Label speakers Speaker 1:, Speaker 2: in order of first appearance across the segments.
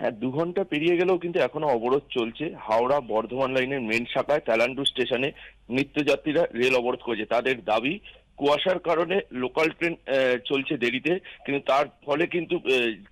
Speaker 1: হ্যাঁ দু ঘণ্টা পেরিয়ে গেলেও কিন্তু এখনও অবরোধ চলছে। হাওড়া বর্ধমান লাইনের মেন শাখায় তেলান্ডু স্টেশনে নিত্যযাত্রীরা রেল অবরোধ করেছে। তাদের দাবি, কুয়াশার কারণে লোকাল ট্রেন চলছে দেরিতে, কিন্তু তার ফলে কিন্তু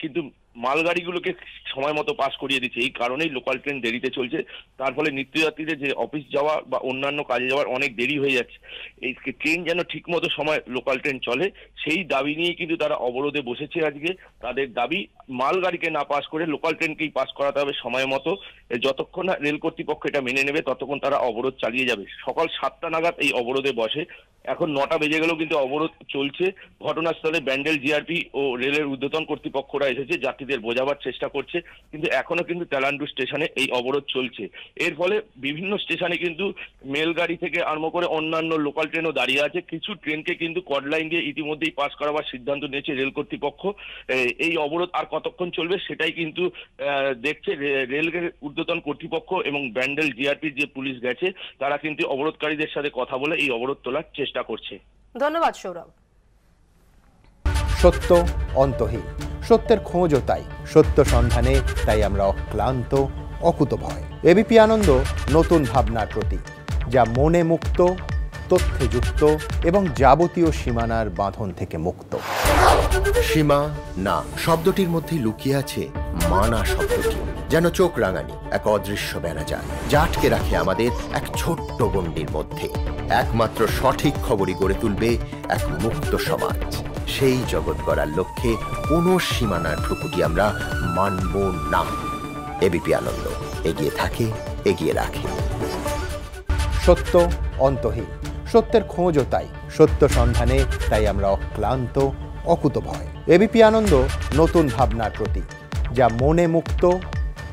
Speaker 1: কিন্তু মালগাড়িগুলোকে সময় মতো পাস করিয়ে দিচ্ছে। এই কারণেই লোকাল ট্রেন দেরিতে চলছে। তার ফলে নিত্যযাত্রীদের যে অফিস যাওয়া বা অন্যান্য কাজে যাওয়ার অনেক দেরি হয়ে যাচ্ছে। এই ট্রেন যেন ঠিক মতো সময় লোকাল ট্রেন চলে, সেই দাবি নিয়েই কিন্তু তারা অবরোধে বসেছে আজকে। তাদের দাবি, মালগাড়িকে না পাস করে লোকাল ট্রেনকেই পাস করাতে হবে সময় মতো। যতক্ষণ না রেল কর্তৃপক্ষ এটা মেনে নেবে, ততক্ষণ তারা অবরোধ চালিয়ে যাবে। সকাল সাতটা নাগাদ এই অবরোধে বসে। এখন নটা বেজে গেলেও কিন্তু অবরোধ চলছে। ঘটনাস্থলে ব্যান্ডেল, জিআরপি ও রেলের ঊর্ধ্বতন কর্তৃপক্ষরা এসেছে, যাত্রীদের বোঝাবার চেষ্টা করছে। কিন্তু এখনও কিন্তু তেলান্ডু স্টেশনে এই অবরোধ চলছে। এর ফলে বিভিন্ন স্টেশনে কিন্তু মেলগাড়ি থেকে আরম্ভ করে অন্যান্য লোকাল ট্রেনও দাঁড়িয়ে আছে। কিছু ট্রেনকে কিন্তু কড লাইন দিয়ে ইতিমধ্যেই পাস করাবার সিদ্ধান্ত নিয়েছে রেল কর্তৃপক্ষ। এই অবরোধ আর কতক্ষণ চলবে সেটাই কিন্তু দেখছে রেলের ঊর্ধ্বতন কর্তৃপক্ষ এবং ব্যান্ডেল, জিআরপির যে পুলিশ গেছে, তারা কিন্তু অবরোধকারীদের সাথে কথা বলে এই অবরোধ তোলার চেষ্টা করছে।
Speaker 2: ধন্যবাদ সৌরভ।
Speaker 3: সত্য অন্তহীন। সত্যের খোঁজও তাই। সত্য সন্ধানে তাই আমরা অক্লান্ত অকুতভয় এবিপি আনন্দ নতুন ভাবনার প্রতীক যা মনে মুক্ত তথ্যে যুক্ত এবং যাবতীয় সীমানার বাঁধন থেকে মুক্ত।
Speaker 4: সীমা না শব্দটির মধ্যে লুকিয়ে আছে মানা শব্দটি যেন চোখ রাঙানি এক অদৃশ্য বেড়াজাল যা আটকে রাখে আমাদের এক ছোট্ট গণ্ডির মধ্যে। একমাত্র সঠিক খবরই গড়ে তুলবে এক মুক্ত সমাজ। সেই জগৎ গড়ার লক্ষ্যে কোনো সীমানার ঠুকুটি আমরা মানব না এবিপি আনন্দ, এগিয়ে থাকে, এগিয়ে রাখে।
Speaker 3: সত্য অন্তহীন, সত্যের খোঁজও তাই। সত্য সন্ধানে তাই আমরা অক্লান্ত, অকুতভয়। এবিপি আনন্দ, নতুন ভাবনার প্রতীক, যা মনে মুক্ত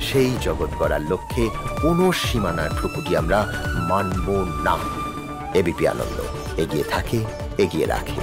Speaker 4: সেই জগৎ গড়ার লক্ষ্যে কোনো সীমানার ঠুকুটি আমরা মানব না। এবিপি আনন্দ, এগিয়ে থাকে, এগিয়ে রাখে।